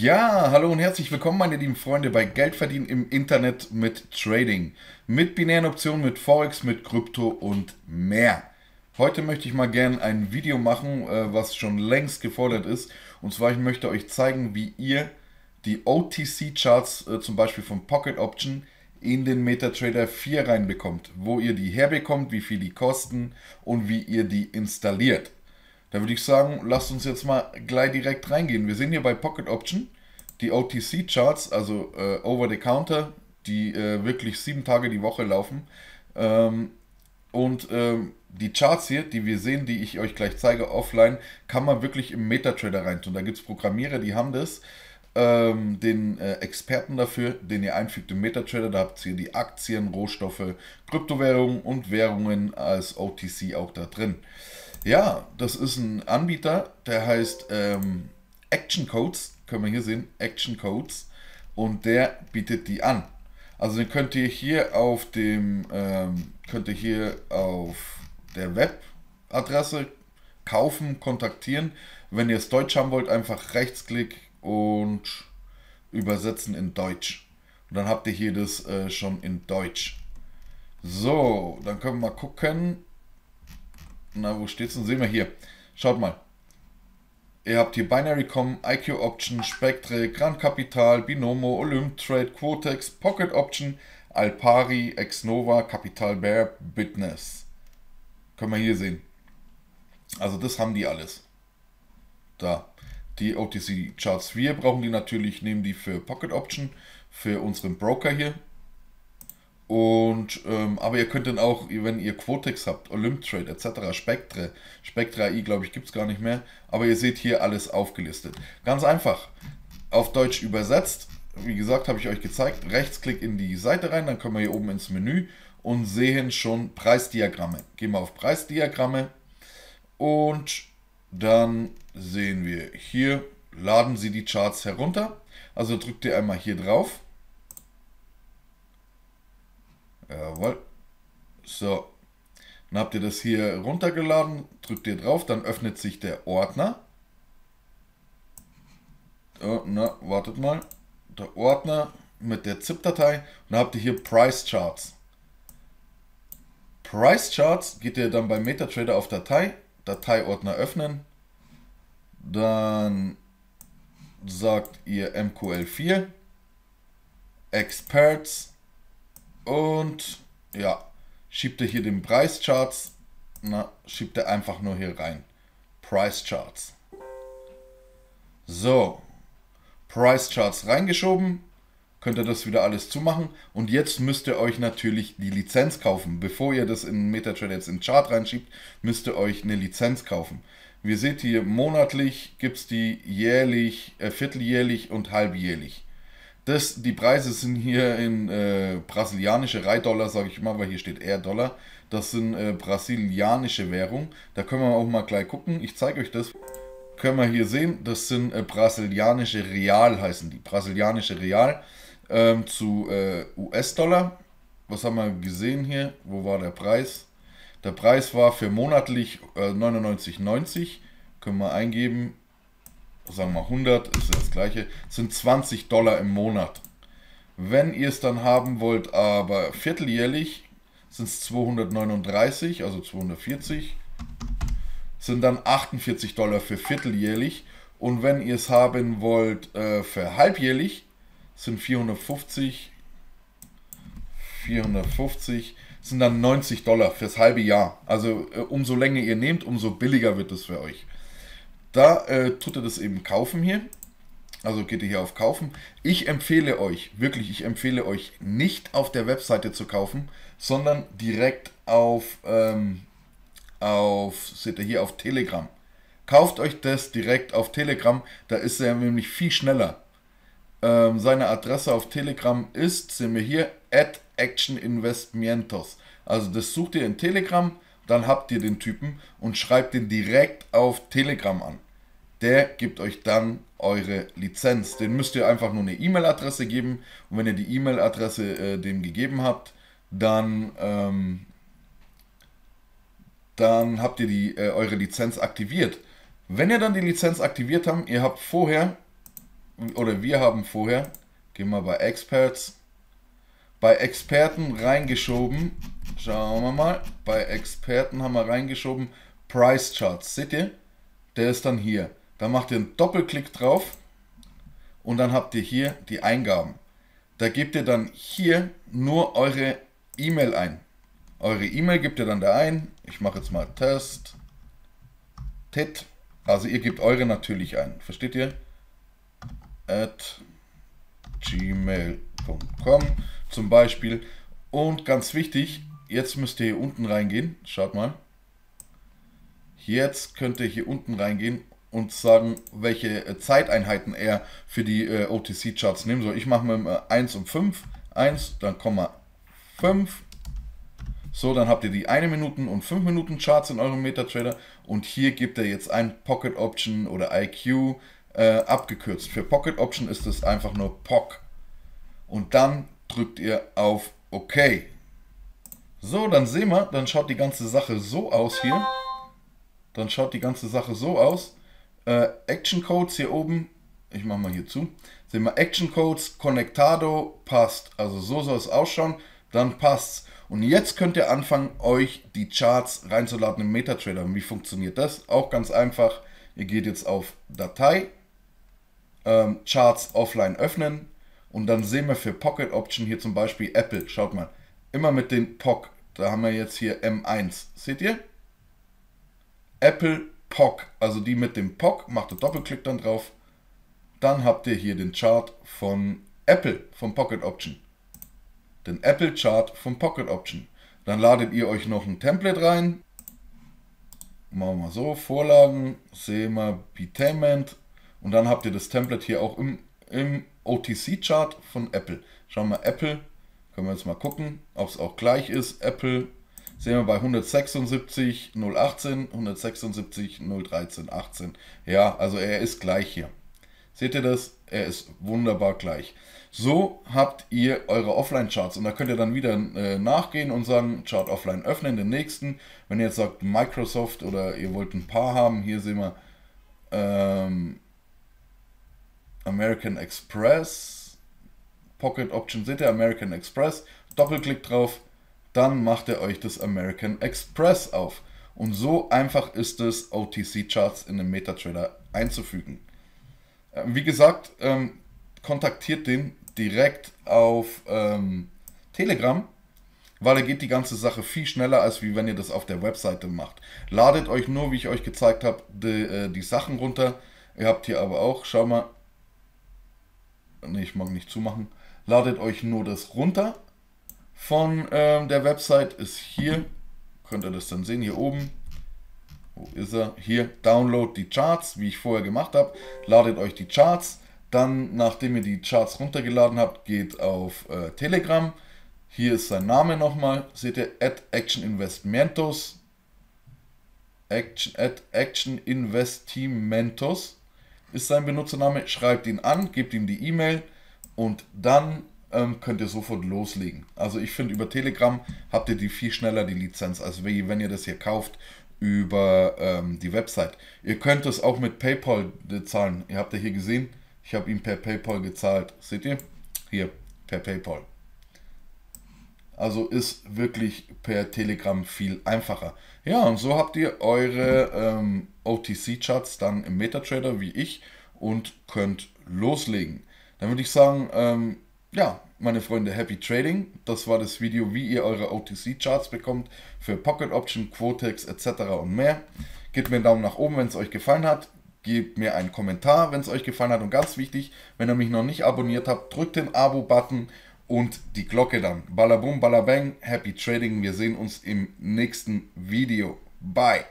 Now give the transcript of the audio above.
Ja, hallo und herzlich willkommen, meine lieben Freunde, bei Geldverdienen im Internet mit Trading. Mit binären Optionen, mit Forex, mit Krypto und mehr. Heute möchte ich mal gerne ein Video machen, äh, was schon längst gefordert ist. Und zwar, ich möchte euch zeigen, wie ihr die OTC-Charts, äh, zum Beispiel von Pocket Option, in den MetaTrader 4 reinbekommt. Wo ihr die herbekommt, wie viel die kosten und wie ihr die installiert. Da würde ich sagen, lasst uns jetzt mal gleich direkt reingehen. Wir sehen hier bei Pocket Option die OTC Charts, also äh, Over the Counter, die äh, wirklich sieben Tage die Woche laufen. Ähm, und ähm, die Charts hier, die wir sehen, die ich euch gleich zeige offline, kann man wirklich im MetaTrader reintun. Da gibt es Programmierer, die haben das. Ähm, den äh, Experten dafür, den ihr einfügt im MetaTrader. Da habt ihr die Aktien, Rohstoffe, Kryptowährungen und Währungen als OTC auch da drin. Ja, das ist ein Anbieter, der heißt ähm, Action Codes, können wir hier sehen, Action Codes, und der bietet die an. Also den könnt ihr hier auf dem, ähm, könnt ihr hier auf der Webadresse kaufen, kontaktieren. Wenn ihr es Deutsch haben wollt, einfach Rechtsklick und übersetzen in Deutsch. Und dann habt ihr hier das äh, schon in Deutsch. So, dann können wir mal gucken. Na, wo steht's denn? Sehen wir hier. Schaut mal. Ihr habt hier Binary.com, IQ Option, Spectre, Grand Capital, Binomo, Olymp Trade, Quotex, Pocket Option, Alpari, Exnova, Capital Bear, Bitness. Können wir hier sehen. Also das haben die alles. Da. Die OTC Charts. Wir brauchen die natürlich, nehmen die für Pocket Option, für unseren Broker hier. Und, ähm, aber ihr könnt dann auch, wenn ihr Quotex habt, Olymptrade etc., Spectre, Spectre AI glaube ich gibt es gar nicht mehr, aber ihr seht hier alles aufgelistet. Ganz einfach, auf Deutsch übersetzt, wie gesagt, habe ich euch gezeigt, Rechtsklick in die Seite rein, dann kommen wir hier oben ins Menü und sehen schon Preisdiagramme. Gehen wir auf Preisdiagramme und dann sehen wir hier, laden Sie die Charts herunter. Also drückt ihr einmal hier drauf Jawohl. So. Dann habt ihr das hier runtergeladen, drückt ihr drauf, dann öffnet sich der Ordner. Oh, na, wartet mal. Der Ordner mit der ZIP-Datei. Und dann habt ihr hier Price Charts. Price Charts geht ihr dann bei MetaTrader auf Datei, Dateiordner öffnen. Dann sagt ihr MQL4, Experts und ja, schiebt er hier den Preischarts. Na, schiebt er einfach nur hier rein. Price Charts. So, Price Charts reingeschoben. Könnt ihr das wieder alles zumachen. Und jetzt müsst ihr euch natürlich die Lizenz kaufen. Bevor ihr das in MetaTrader jetzt in Chart reinschiebt, müsst ihr euch eine Lizenz kaufen. Wie seht hier, monatlich gibt es die jährlich, äh, vierteljährlich und halbjährlich. Das, die Preise sind hier in äh, brasilianische Reitdollar, sage ich mal, weil hier steht eher Dollar. Das sind äh, brasilianische Währung. Da können wir auch mal gleich gucken. Ich zeige euch das. Können wir hier sehen, das sind äh, brasilianische Real heißen die. Brasilianische Real ähm, zu äh, US-Dollar. Was haben wir gesehen hier? Wo war der Preis? Der Preis war für monatlich äh, 99,90. Können wir eingeben sagen wir mal 100, ist das gleiche, sind 20 Dollar im Monat. Wenn ihr es dann haben wollt, aber vierteljährlich, sind es 239, also 240, sind dann 48 Dollar für vierteljährlich. Und wenn ihr es haben wollt äh, für halbjährlich, sind 450, 450, sind dann 90 Dollar fürs halbe Jahr. Also äh, umso länger ihr nehmt, umso billiger wird es für euch. Da äh, tut ihr das eben kaufen hier. Also geht ihr hier auf Kaufen. Ich empfehle euch, wirklich, ich empfehle euch nicht auf der Webseite zu kaufen, sondern direkt auf, ähm, auf, seht ihr hier, auf Telegram. Kauft euch das direkt auf Telegram, da ist er nämlich viel schneller. Ähm, seine Adresse auf Telegram ist, sehen wir hier, at Action Investmientos. Also das sucht ihr in Telegram, dann habt ihr den Typen und schreibt den direkt auf Telegram an. Der gibt euch dann eure Lizenz. Den müsst ihr einfach nur eine E-Mail-Adresse geben und wenn ihr die E-Mail-Adresse äh, dem gegeben habt, dann, ähm, dann habt ihr die, äh, eure Lizenz aktiviert. Wenn ihr dann die Lizenz aktiviert habt, ihr habt vorher, oder wir haben vorher, gehen wir bei Experts, bei Experten reingeschoben, schauen wir mal, bei Experten haben wir reingeschoben Price Charts, seht ihr? Der ist dann hier. Da macht ihr einen Doppelklick drauf und dann habt ihr hier die Eingaben. Da gebt ihr dann hier nur eure E-Mail ein. Eure E-Mail gebt ihr dann da ein. Ich mache jetzt mal Test. Tit. Also ihr gebt eure natürlich ein. Versteht ihr? At gmail.com zum Beispiel. Und ganz wichtig, jetzt müsst ihr hier unten reingehen. Schaut mal. Jetzt könnt ihr hier unten reingehen und sagen, welche äh, Zeiteinheiten er für die äh, OTC-Charts nehmen soll. Ich mache mit äh, 1 und 5. 1, dann Komma 5. So, dann habt ihr die 1 Minuten und 5 Minuten Charts in eurem MetaTrader und hier gibt er jetzt ein Pocket Option oder IQ äh, abgekürzt. Für Pocket Option ist es einfach nur POC. Und dann drückt ihr auf OK. So, dann sehen wir, dann schaut die ganze Sache so aus hier. Dann schaut die ganze Sache so aus. Äh, Action Codes hier oben, ich mache mal hier zu, sehen wir Action Codes, Connectado, passt. Also so soll es ausschauen, dann passt's. Und jetzt könnt ihr anfangen, euch die Charts reinzuladen im MetaTrader. Wie funktioniert das? Auch ganz einfach. Ihr geht jetzt auf Datei, ähm, Charts offline öffnen und dann sehen wir für Pocket Option hier zum Beispiel Apple. Schaut mal, immer mit den POC. Da haben wir jetzt hier M1. Seht ihr? Apple POC, also die mit dem POC, macht ihr Doppelklick dann drauf. Dann habt ihr hier den Chart von Apple, vom Pocket Option. Den Apple Chart vom Pocket Option. Dann ladet ihr euch noch ein Template rein. Machen wir so, Vorlagen, sehen wir Betainment und dann habt ihr das Template hier auch im, im OTC-Chart von Apple. Schauen wir Apple, können wir jetzt mal gucken, ob es auch gleich ist. Apple sehen wir bei 176, 018, 176, 013, 18. Ja, also er ist gleich hier. Seht ihr das? Er ist wunderbar gleich. So habt ihr eure Offline-Charts und da könnt ihr dann wieder äh, nachgehen und sagen, Chart Offline öffnen, den nächsten. Wenn ihr jetzt sagt Microsoft oder ihr wollt ein paar haben, hier sehen wir ähm, American Express, Pocket Option, seht ihr American Express, Doppelklick drauf, dann macht ihr euch das American Express auf. Und so einfach ist es, OTC-Charts in den MetaTrader einzufügen. Äh, wie gesagt, ähm, kontaktiert den direkt auf ähm, Telegram, weil er geht die ganze Sache viel schneller, als wie wenn ihr das auf der Webseite macht. Ladet euch nur, wie ich euch gezeigt habe, die, äh, die Sachen runter. Ihr habt hier aber auch, schau mal, ne, ich mag nicht zumachen, ladet euch nur das runter, von ähm, der Website ist hier, könnt ihr das dann sehen, hier oben. Wo ist er? Hier, download die Charts, wie ich vorher gemacht habe. Ladet euch die Charts. Dann, nachdem ihr die Charts runtergeladen habt, geht auf äh, Telegram. Hier ist sein Name nochmal. Seht ihr, at Action Investmentos. Action, at Action Investimentos ist sein Benutzername. Schreibt ihn an, gebt ihm die E-Mail und dann ähm, könnt ihr sofort loslegen. Also ich finde, über Telegram habt ihr die viel schneller die Lizenz, als wenn ihr das hier kauft über ähm, die Website. Ihr könnt es auch mit PayPal zahlen. Ihr habt ja hier gesehen, ich habe ihm per PayPal gezahlt. Seht ihr? Hier, per PayPal. Also ist wirklich per Telegram viel einfacher. Ja, und so habt ihr eure ähm, OTC-Charts dann im MetaTrader wie ich und könnt loslegen. Dann würde ich sagen, ähm, ja, meine Freunde, Happy Trading. Das war das Video, wie ihr eure OTC-Charts bekommt für Pocket Option, Quotex etc. und mehr. Gebt mir einen Daumen nach oben, wenn es euch gefallen hat. Gebt mir einen Kommentar, wenn es euch gefallen hat. Und ganz wichtig, wenn ihr mich noch nicht abonniert habt, drückt den Abo-Button und die Glocke dann. Ballabum, ballabang, Happy Trading. Wir sehen uns im nächsten Video. Bye.